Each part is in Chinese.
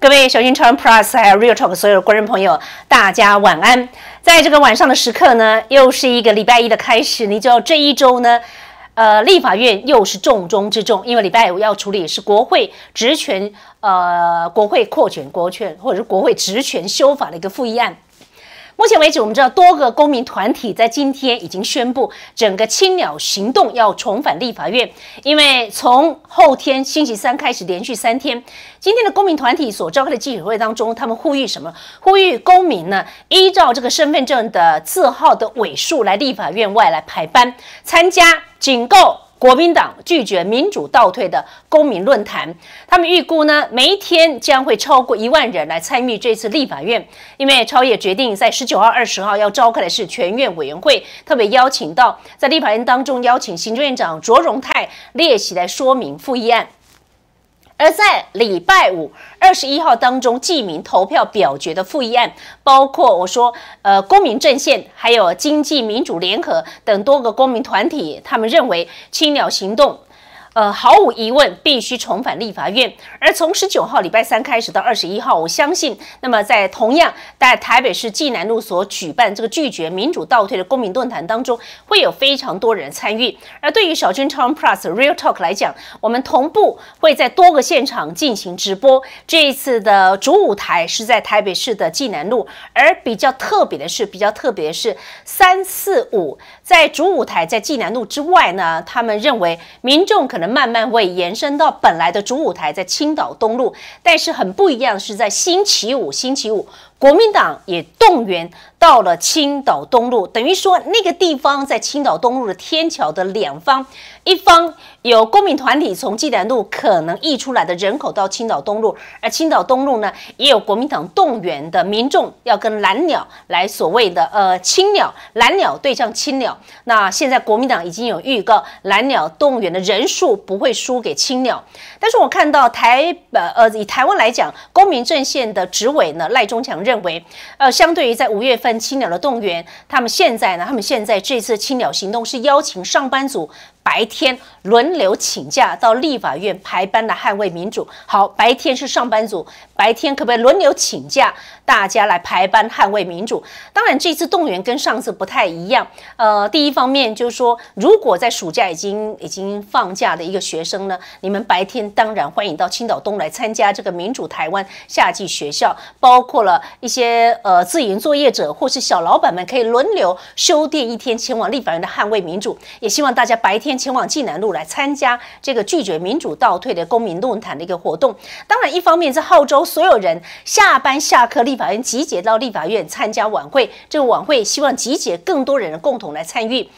各位小金超人 Plus 还有 Real Talk 所有的观众朋友，大家晚安。在这个晚上的时刻呢，又是一个礼拜一的开始。你知道这一周呢，呃，立法院又是重中之重，因为礼拜五要处理是国会职权，呃，国会扩权、国权或者是国会职权修法的一个复议案。目前为止，我们知道多个公民团体在今天已经宣布，整个青鸟行动要重返立法院。因为从后天星期三开始，连续三天，今天的公民团体所召开的记者会当中，他们呼吁什么？呼吁公民呢，依照这个身份证的字号的尾数来立法院外来排班参加，警告。国民党拒绝民主倒退的公民论坛，他们预估呢，每一天将会超过一万人来参与这次立法院。因为超越决定在十九号、二十号要召开的是全院委员会，特别邀请到在立法院当中邀请行政院长卓荣泰列席来说明复议案。而在礼拜五二十一号当中，记名投票表决的复议案，包括我说，呃，公民阵线，还有经济民主联合等多个公民团体，他们认为青鸟行动。呃，毫无疑问，必须重返立法院。而从十九号礼拜三开始到二十一号，我相信，那么在同样在台北市济南路所举办这个拒绝民主倒退的公民论坛当中，会有非常多人参与。而对于小军 Tom Plus Real Talk 来讲，我们同步会在多个现场进行直播。这一次的主舞台是在台北市的济南路，而比较特别的是，比较特别的是三四五在主舞台在济南路之外呢，他们认为民众可。能慢慢会延伸到本来的主舞台在青岛东路，但是很不一样是在星期五，星期五国民党也动员到了青岛东路，等于说那个地方在青岛东路的天桥的两方，一方。有公民团体从济南路可能溢出来的人口到青岛东路，而青岛东路呢，也有国民党动员的民众要跟蓝鸟来所谓的呃青鸟蓝鸟对上青鸟。那现在国民党已经有预告，蓝鸟动员的人数不会输给青鸟。但是我看到台呃呃以台湾来讲，公民阵线的执委呢赖中强认为，呃相对于在五月份青鸟的动员，他们现在呢，他们现在这次青鸟行动是邀请上班族。白天轮流请假到立法院排班来捍卫民主。好，白天是上班族，白天可不可以轮流请假，大家来排班捍卫民主？当然，这次动员跟上次不太一样。呃，第一方面就是说，如果在暑假已经已经放假的一个学生呢，你们白天当然欢迎到青岛东来参加这个民主台湾夏季学校，包括了一些呃自营作业者或是小老板们可以轮流休店一天前往立法院的捍卫民主。也希望大家白天。前往济南路来参加这个拒绝民主倒退的公民论坛的一个活动。当然，一方面是号召所有人下班下课，立法院集结到立法院参加晚会。这个晚会希望集结更多人共同来参与。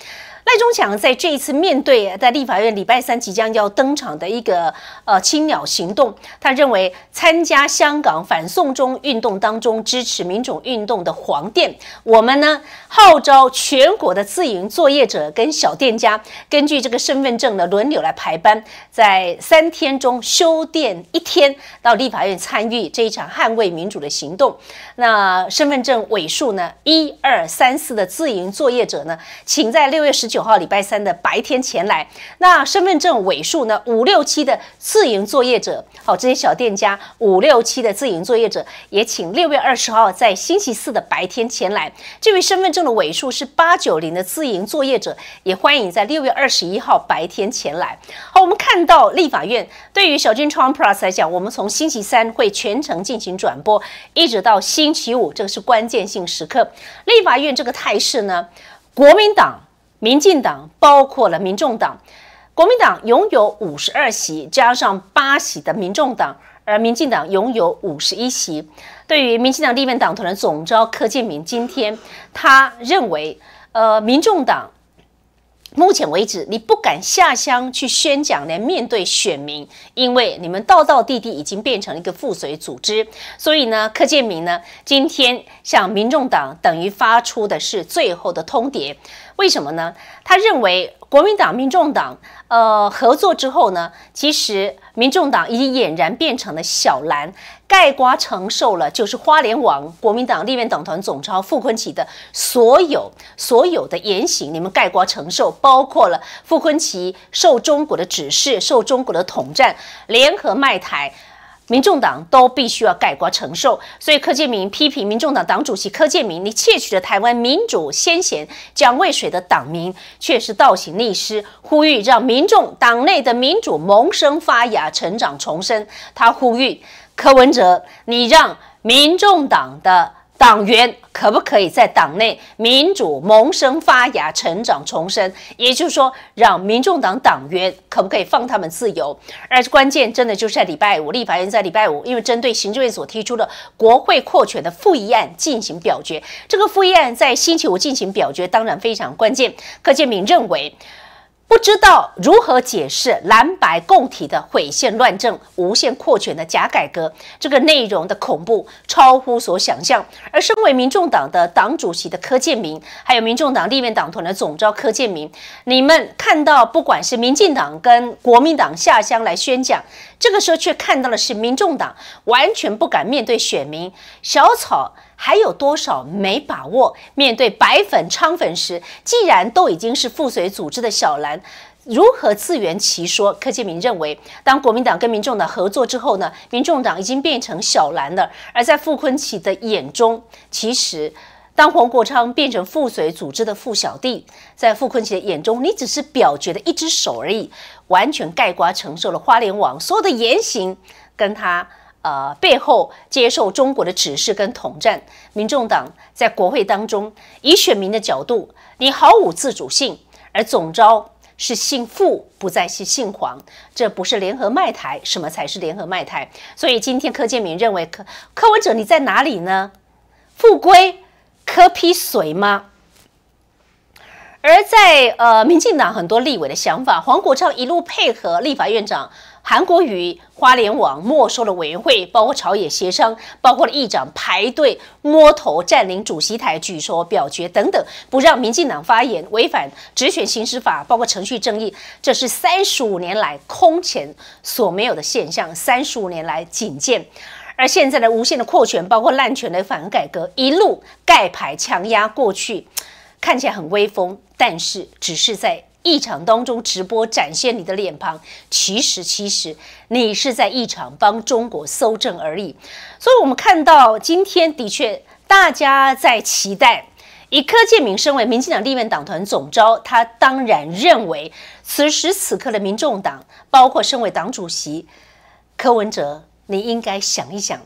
赖中强在这一次面对在立法院礼拜三即将要登场的一个呃青鸟行动，他认为参加香港反送中运动当中支持民主运动的黄店，我们呢号召全国的自营作业者跟小店家，根据这个身份证的轮流来排班，在三天中休店一天到立法院参与这一场捍卫民主的行动。那身份证尾数呢一二三四的自营作业者呢，请在六月十。九号礼拜三的白天前来，那身份证尾数呢？五六七的自营作业者，好，这些小店家五六七的自营作业者也请六月二十号在星期四的白天前来。这位身份证的尾数是八九零的自营作业者也欢迎在六月二十一号白天前来。好，我们看到立法院对于小军创 Plus 来讲，我们从星期三会全程进行转播，一直到星期五，这个是关键性时刻。立法院这个态势呢，国民党。民进党包括了民众党，国民党拥有五十二席，加上八席的民众党，而民进党拥有五十一席。对于民进党立院党团的总召柯建明，今天他认为，呃，民众党。目前为止，你不敢下乡去宣讲，来面对选民，因为你们道道地地已经变成了一个附随组织。所以呢，柯建明呢，今天向民众党等于发出的是最后的通牒。为什么呢？他认为。国民党、民众党，呃，合作之后呢，其实民众党已经俨然变成了小蓝，盖瓜承受了就是花莲王国民党立院党团总召傅昆萁的所有所有的言行，你们盖瓜承受，包括了傅昆萁受中国的指示、受中国的统战，联合卖台。民众党都必须要改国承受。所以柯建明批评民众党党主席柯建明，你窃取了台湾民主先贤蒋渭水的党名，却是倒行逆施，呼吁让民众党内的民主萌生发芽、成长重生。他呼吁柯文哲，你让民众党的。党员可不可以在党内民主萌生发芽、成长重生？也就是说，让民众党党员可不可以放他们自由？而关键真的就是在礼拜五，立法院在礼拜五，因为针对行政院所提出的国会扩权的复议案进行表决。这个复议案在星期五进行表决，当然非常关键。柯建明认为。不知道如何解释蓝白共体的毁宪乱政、无限扩权的假改革，这个内容的恐怖超乎所想象。而身为民众党的党主席的柯建明，还有民众党立院党团的总召柯建明，你们看到不管是民进党跟国民党下乡来宣讲，这个时候却看到的是民众党完全不敢面对选民小草。还有多少没把握？面对白粉、昌粉时，既然都已经是附随组织的小蓝，如何自圆其说？柯建明认为，当国民党跟民众党合作之后呢？民众党已经变成小蓝了。而在傅昆萁的眼中，其实当黄国昌变成附随组织的副小弟，在傅昆萁的眼中，你只是表决的一只手而已，完全盖瓜承受了花莲网所有的言行，跟他。呃，背后接受中国的指示跟统战，民众党在国会当中以选民的角度，你毫无自主性，而总招是姓傅，不再是姓黄，这不是联合卖台，什么才是联合卖台？所以今天柯建明认为柯柯文哲你在哪里呢？复归柯批水吗？而在呃，民进党很多立委的想法，黄国昌一路配合立法院长。韩国与、花莲网没收了委员会，包括朝野协商，包括了议长排队摸头占领主席台举手表决等等，不让民进党发言，违反直选行使法，包括程序正义，这是三十五年来空前所没有的现象，三十五年来仅见。而现在的无限的扩权，包括滥权的反改革，一路盖牌强压过去，看起来很威风，但是只是在。一场当中直播展现你的脸庞，其实其实你是在一场帮中国搜证而已。所以，我们看到今天的确大家在期待，以柯建明身为民进党立院党团总召，他当然认为此时此刻的民众党，包括身为党主席柯文哲，你应该想一想。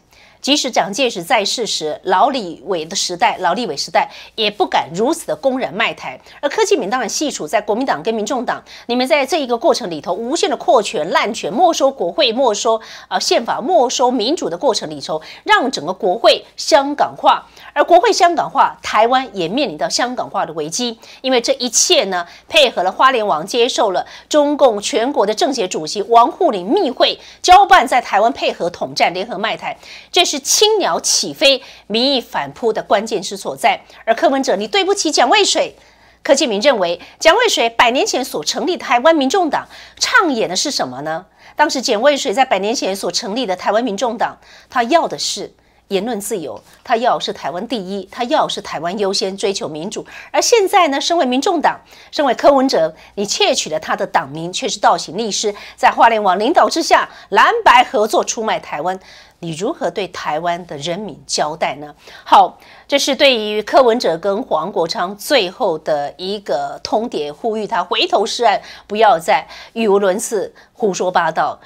即使蒋介石在世时，老李伟的时代，老李伟时代也不敢如此的公然卖台。而柯建铭当然细数在国民党跟民众党，你们在这一个过程里头，无限的扩权、滥权、没收国会、没收啊宪法、没收民主的过程里头，让整个国会香港化。而国会香港化，台湾也面临到香港化的危机，因为这一切呢，配合了花莲王接受了中共全国的政协主席王沪宁密会，交办在台湾配合统战、联合卖台，这是青鸟起飞、民意反扑的关键之所在。而柯文哲，你对不起蒋渭水。柯建明认为，蒋渭水百年前所成立的台湾民众党，唱演的是什么呢？当时蒋渭水在百年前所成立的台湾民众党，他要的是。言论自由，他要是台湾第一，他要是台湾优先，追求民主。而现在呢，身为民众党，身为柯文哲，你窃取了他的党名，却是倒行逆施，在花莲王领导之下，蓝白合作出卖台湾，你如何对台湾的人民交代呢？好，这是对于柯文哲跟黄国昌最后的一个通牒，呼吁他回头是岸，不要再语无伦次、胡说八道。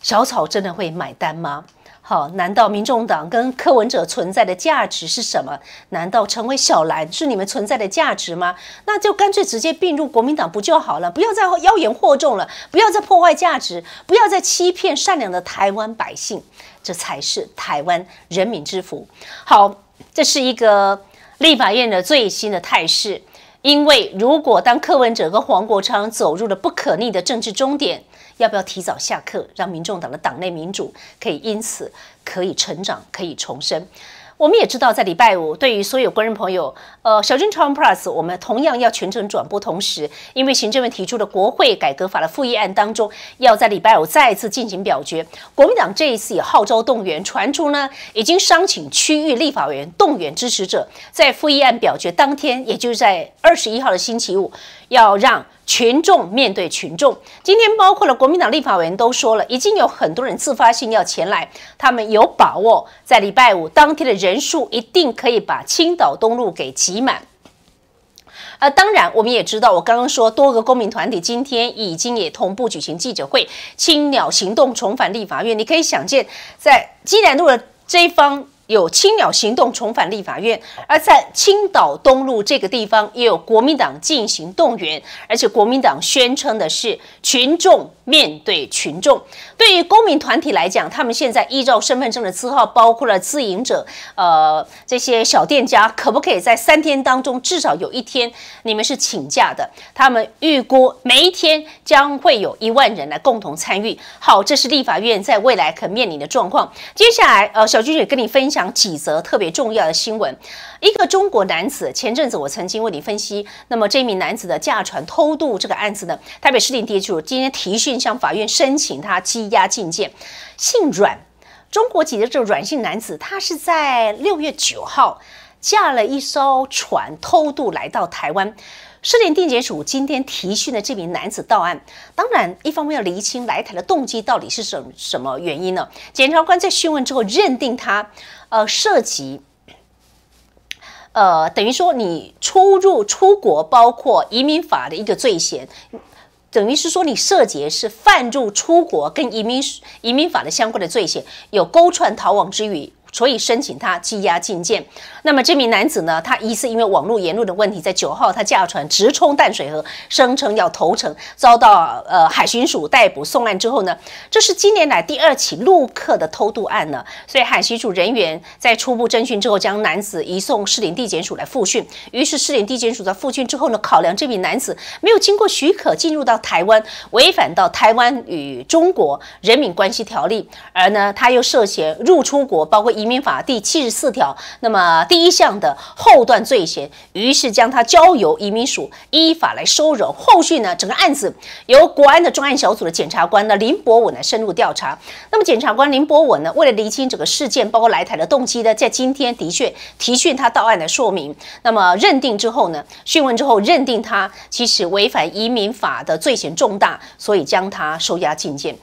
小草真的会买单吗？好，难道民众党跟柯文哲存在的价值是什么？难道成为小蓝是你们存在的价值吗？那就干脆直接并入国民党不就好了？不要再妖言惑众了，不要再破坏价值，不要再欺骗善良的台湾百姓，这才是台湾人民之福。好，这是一个立法院的最新的态势。因为如果当柯文哲跟黄国昌走入了不可逆的政治终点，要不要提早下课，让民众党的党内民主可以因此可以成长，可以重生？我们也知道，在礼拜五，对于所有观众朋友，呃，小军超 Plus，我们同样要全程转播。同时，因为行政院提出的国会改革法的复议案当中，要在礼拜五再次进行表决。国民党这一次也号召动员，传出呢，已经商请区域立法委员动员支持者，在复议案表决当天，也就是在二十一号的星期五，要让。群众面对群众。今天包括了国民党立法委员都说了，已经有很多人自发性要前来，他们有把握在礼拜五当天的人数一定可以把青岛东路给挤满。呃，当然，我们也知道，我刚刚说多个公民团体今天已经也同步举行记者会，青鸟行动重返立法院。你可以想见，在基南路的这一方。有青鸟行动重返立法院，而在青岛东路这个地方，也有国民党进行动员，而且国民党宣称的是群众面对群众。对于公民团体来讲，他们现在依照身份证的字号，包括了自营者，呃，这些小店家，可不可以在三天当中至少有一天你们是请假的？他们预估每一天将会有一万人来共同参与。好，这是立法院在未来可面临的状况。接下来，呃，小军也跟你分享。讲几则特别重要的新闻。一个中国男子，前阵子我曾经为你分析，那么这名男子的驾船偷渡这个案子呢，台北市地检署今天提讯向法院申请他羁押禁见。姓阮，中国籍的这个阮姓男子，他是在六月九号驾了一艘船偷渡来到台湾。市联定检署今天提讯的这名男子到案，当然一方面要厘清来台的动机到底是什什么原因呢？检察官在讯问之后认定他，呃，涉及，呃，等于说你出入出国包括移民法的一个罪嫌，等于是说你涉及是犯入出国跟移民移民法的相关的罪嫌，有勾串逃亡之余。所以申请他羁押禁见。那么这名男子呢？他疑似因为网络言论的问题，在九号他驾船直冲淡水河，声称要投诚，遭到呃海巡署逮捕送案之后呢，这是今年来第二起陆客的偷渡案呢。所以海巡署人员在初步侦讯之后，将男子移送市林地检署来复讯。于是市林地检署在复讯之后呢，考量这名男子没有经过许可进入到台湾，违反到台湾与中国人民关系条例，而呢他又涉嫌入出国，包括。移民法第七十四条，那么第一项的后段罪嫌，于是将他交由移民署依法来收容。后续呢，整个案子由国安的专案小组的检察官呢林博文来深入调查。那么检察官林博文呢，为了厘清整个事件，包括来台的动机呢，在今天的确提讯他到案的说明。那么认定之后呢，讯问之后认定他其实违反移民法的罪嫌重大，所以将他收押禁见。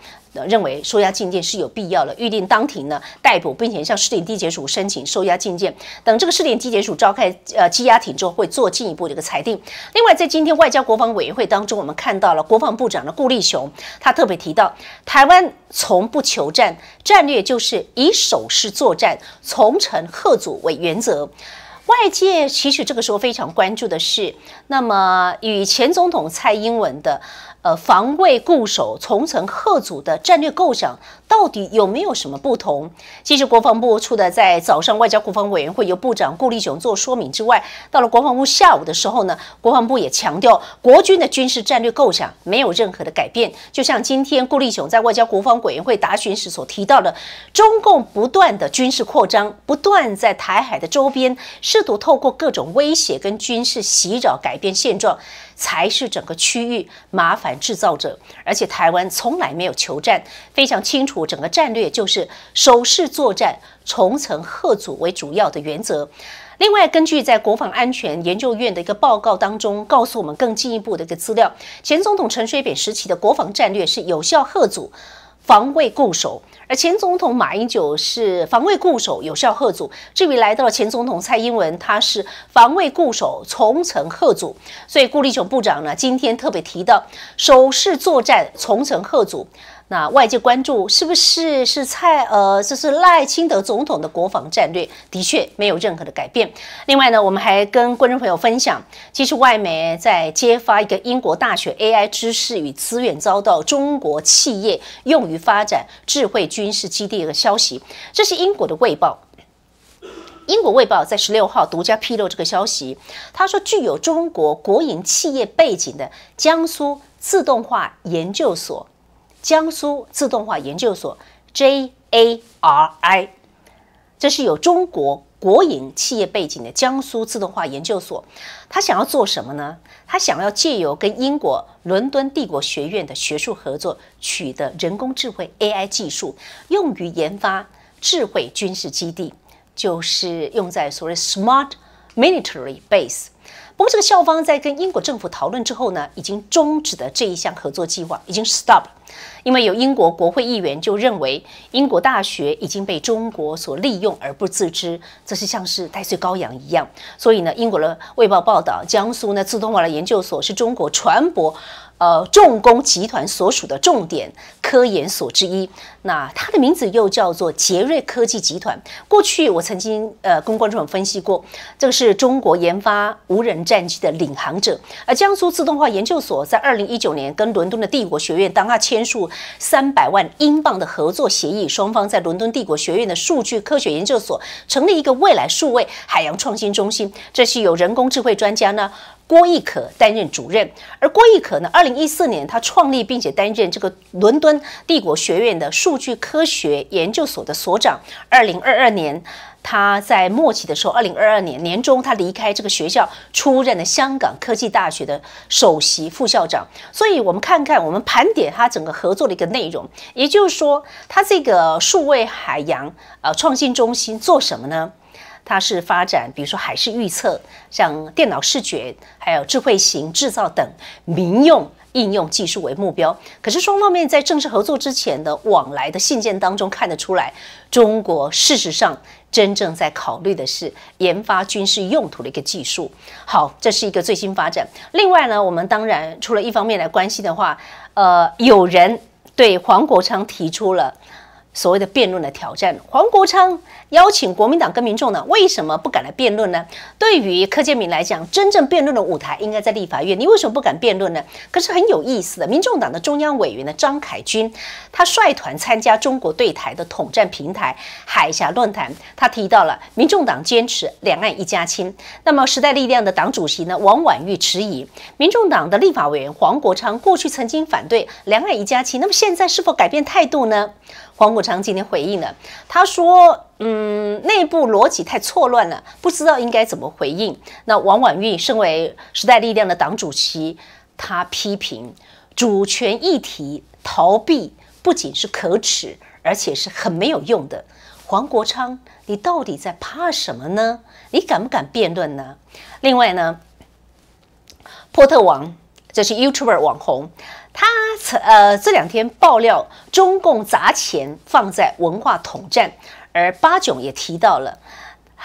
认为收押禁见是有必要的，预定当庭呢逮捕，并且向市林地检署申请收押禁见。等这个市林地检署召开呃羁押庭之后，会做进一步的一个裁定。另外，在今天外交国防委员会当中，我们看到了国防部长的顾立雄，他特别提到，台湾从不求战，战略就是以守势作战，从城贺阻为原则。外界其实这个时候非常关注的是，那么与前总统蔡英文的。呃，防卫固守、重层贺阻的战略构想，到底有没有什么不同？其实国防部出的在早上外交国防委员会由部长顾立雄做说明之外，到了国防部下午的时候呢，国防部也强调，国军的军事战略构想没有任何的改变。就像今天顾立雄在外交国防委员会答询时所提到的，中共不断的军事扩张，不断在台海的周边试图透过各种威胁跟军事袭扰改变现状。才是整个区域麻烦制造者，而且台湾从来没有求战，非常清楚整个战略就是守势作战、重层贺阻为主要的原则。另外，根据在国防安全研究院的一个报告当中，告诉我们更进一步的一个资料，前总统陈水扁时期的国防战略是有效贺阻。防卫固守，而前总统马英九是防卫固守，有效贺阻。至于来到了前总统蔡英文，他是防卫固守，重层贺阻。所以顾立雄部长呢，今天特别提到守势作战，重层贺阻。那外界关注是不是是蔡呃，这是赖清德总统的国防战略，的确没有任何的改变。另外呢，我们还跟观众朋友分享，其实外媒在揭发一个英国大学 AI 知识与资源遭到中国企业用于发展智慧军事基地的消息。这是英国的《卫报》，英国《卫报》在十六号独家披露这个消息。他说，具有中国国营企业背景的江苏自动化研究所。江苏自动化研究所 （JARI），这是有中国国营企业背景的江苏自动化研究所。他想要做什么呢？他想要借由跟英国伦敦帝国学院的学术合作，取得人工智慧 AI 技术，用于研发智慧军事基地，就是用在所谓 Smart Military Base。不过这个校方在跟英国政府讨论之后呢，已经终止了这一项合作计划，已经 stop。因为有英国国会议员就认为，英国大学已经被中国所利用而不自知，这是像是戴罪羔羊一样。所以呢，英国的《卫报》报道，江苏呢自动化的研究所是中国船舶。呃，重工集团所属的重点科研所之一，那它的名字又叫做杰瑞科技集团。过去我曾经呃跟观众分析过，这个是中国研发无人战机的领航者。而江苏自动化研究所在二零一九年跟伦敦的帝国学院，当他签署三百万英镑的合作协议，双方在伦敦帝国学院的数据科学研究所成立一个未来数位海洋创新中心。这是有人工智慧专家呢。郭义可担任主任，而郭义可呢，二零一四年他创立并且担任这个伦敦帝国学院的数据科学研究所的所长。二零二二年，他在末期的时候，二零二二年年中他离开这个学校，出任了香港科技大学的首席副校长。所以，我们看看，我们盘点他整个合作的一个内容，也就是说，他这个数位海洋呃创新中心做什么呢？它是发展，比如说海事预测、像电脑视觉，还有智慧型制造等民用应用技术为目标。可是双方面在正式合作之前的往来的信件当中看得出来，中国事实上真正在考虑的是研发军事用途的一个技术。好，这是一个最新发展。另外呢，我们当然除了一方面来关心的话，呃，有人对黄国昌提出了。所谓的辩论的挑战，黄国昌邀请国民党跟民众党，为什么不敢来辩论呢？对于柯建明来讲，真正辩论的舞台应该在立法院，你为什么不敢辩论呢？可是很有意思的，民众党的中央委员呢张凯军，他率团参加中国对台的统战平台海峡论坛，他提到了民众党坚持两岸一家亲。那么时代力量的党主席呢王婉玉迟疑，民众党的立法委员黄国昌过去曾经反对两岸一家亲，那么现在是否改变态度呢？黄国昌今天回应了，他说：“嗯，内部逻辑太错乱了，不知道应该怎么回应。”那王婉玉身为时代力量的党主席，他批评主权议题逃避不仅是可耻，而且是很没有用的。黄国昌，你到底在怕什么呢？你敢不敢辩论呢？另外呢，波特王，这是 YouTuber 网红。他呃这两天爆料，中共砸钱放在文化统战，而八囧也提到了，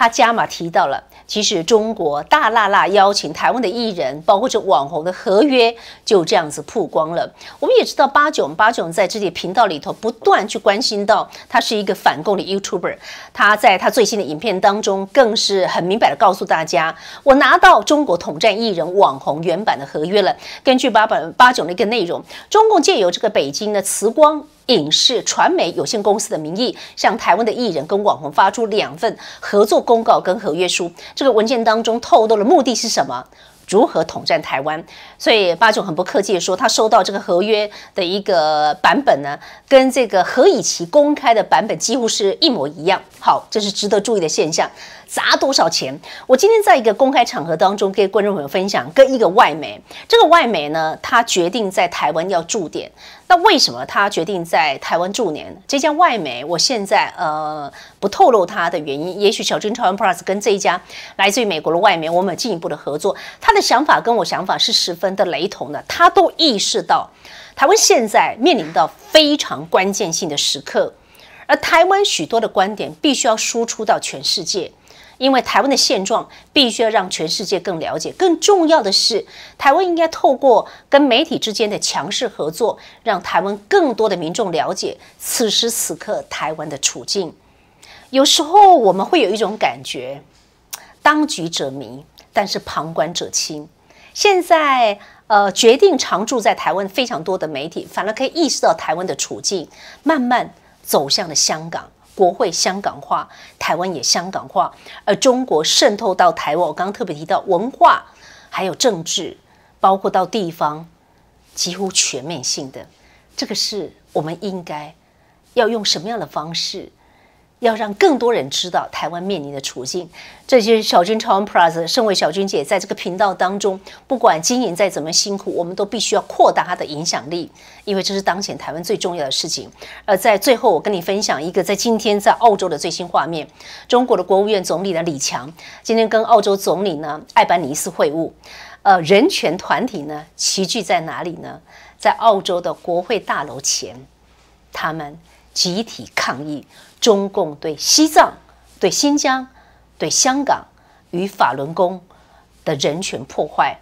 他加码提到了。其实中国大辣辣邀请台湾的艺人，包括这网红的合约，就这样子曝光了。我们也知道八九，八九在这里频道里头不断去关心到，他是一个反共的 YouTuber。他在他最新的影片当中，更是很明白的告诉大家，我拿到中国统战艺人网红原版的合约了。根据八本八九的一个内容，中共借由这个北京的慈光。影视传媒有限公司的名义，向台湾的艺人跟网红发出两份合作公告跟合约书。这个文件当中透露了目的是什么？如何统战台湾？所以八九很不客气的说，他收到这个合约的一个版本呢，跟这个何以奇公开的版本几乎是一模一样。好，这是值得注意的现象。砸多少钱？我今天在一个公开场合当中跟观众朋友分享，跟一个外媒，这个外媒呢，他决定在台湾要驻点。那为什么他决定在台湾驻年？这家外媒，我现在呃不透露他的原因。也许小金超人 Plus 跟这一家来自于美国的外媒，我们有进一步的合作。他的想法跟我想法是十分的雷同的。他都意识到，台湾现在面临到非常关键性的时刻，而台湾许多的观点必须要输出到全世界。因为台湾的现状必须要让全世界更了解，更重要的是，台湾应该透过跟媒体之间的强势合作，让台湾更多的民众了解此时此刻台湾的处境。有时候我们会有一种感觉，当局者迷，但是旁观者清。现在，呃，决定常驻在台湾非常多的媒体，反而可以意识到台湾的处境，慢慢走向了香港。国会香港化，台湾也香港化，而中国渗透到台湾，我刚刚特别提到文化，还有政治，包括到地方，几乎全面性的，这个是我们应该要用什么样的方式要让更多人知道台湾面临的处境。这些小军超 Plus，身为小军姐，在这个频道当中，不管经营再怎么辛苦，我们都必须要扩大它的影响力，因为这是当前台湾最重要的事情。而在最后，我跟你分享一个在今天在澳洲的最新画面：中国的国务院总理呢李强今天跟澳洲总理呢艾班尼斯会晤，呃，人权团体呢齐聚在哪里呢？在澳洲的国会大楼前，他们集体抗议。中共对西藏、对新疆、对香港与法轮功的人权破坏，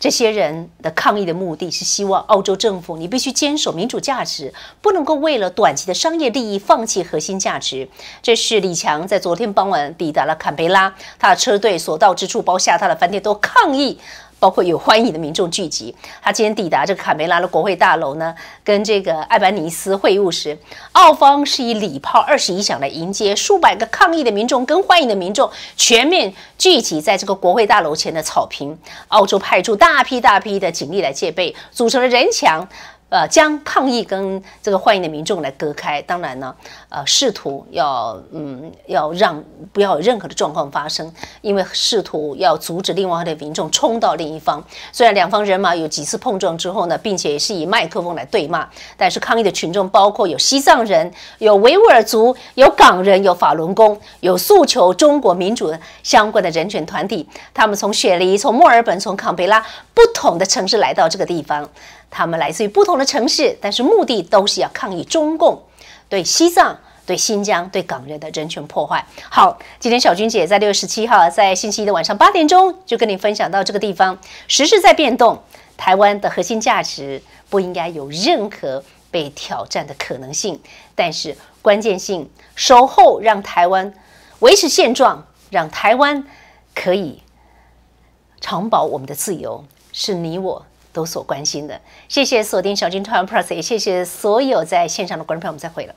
这些人的抗议的目的是希望澳洲政府你必须坚守民主价值，不能够为了短期的商业利益放弃核心价值。这是李强在昨天傍晚抵达了坎培拉，他的车队所到之处，包括下他的饭店都抗议。包括有欢迎的民众聚集，他今天抵达这个卡梅拉的国会大楼呢，跟这个艾班尼斯会晤时，澳方是以礼炮二十一响来迎接，数百个抗议的民众跟欢迎的民众全面聚集在这个国会大楼前的草坪，澳洲派出大批大批的警力来戒备，组成了人墙。呃，将抗议跟这个欢迎的民众来隔开。当然呢，呃，试图要嗯，要让不要有任何的状况发生，因为试图要阻止另外的民众冲到另一方。虽然两方人马有几次碰撞之后呢，并且也是以麦克风来对骂，但是抗议的群众包括有西藏人、有维吾尔族、有港人、有法轮功、有诉求中国民主相关的人权团体。他们从雪梨、从墨尔本、从坎培拉不同的城市来到这个地方。他们来自于不同的城市，但是目的都是要抗议中共对西藏、对新疆、对港人的人权破坏。好，今天小军姐在六月十七号，在星期一的晚上八点钟就跟你分享到这个地方。时事在变动，台湾的核心价值不应该有任何被挑战的可能性。但是关键性，守候让台湾维持现状，让台湾可以长保我们的自由，是你我。有所关心的，谢谢锁定小金团 Plus，也谢谢所有在线上的观众朋友们，再会了。